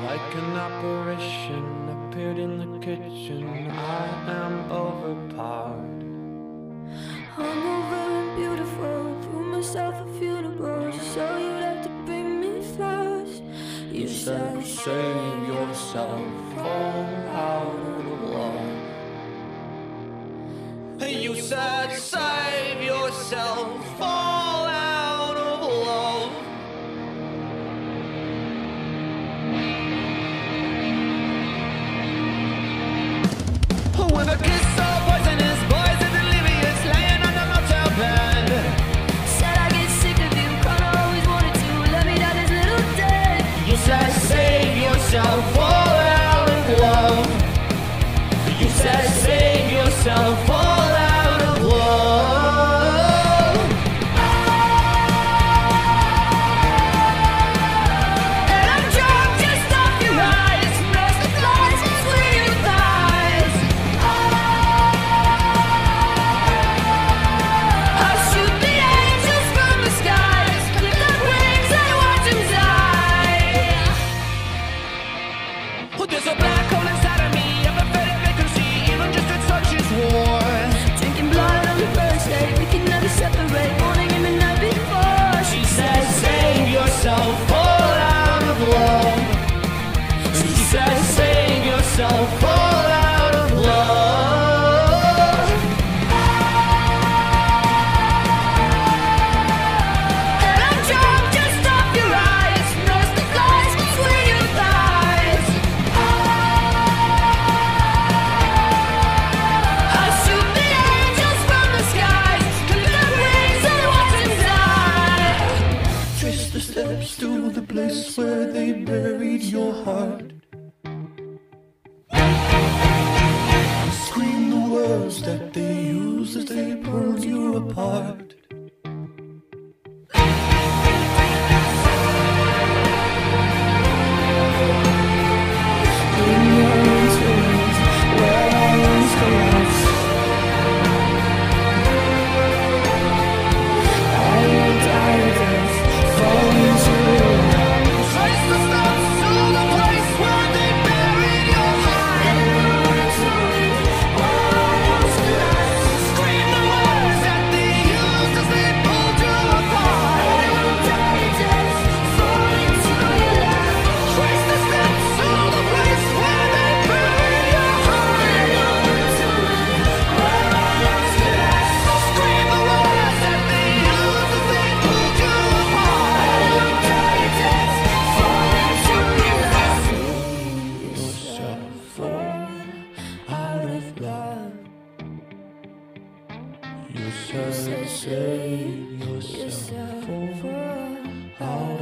Like an apparition appeared in the kitchen, I am overpowered. I'm and beautiful, threw myself a funeral, so you'd have to bring me flowers. You, you said, save yourself from out of love. You said, to the place where they buried your heart. Scream the words that they used as they pulled you apart. 有些谁又想不破？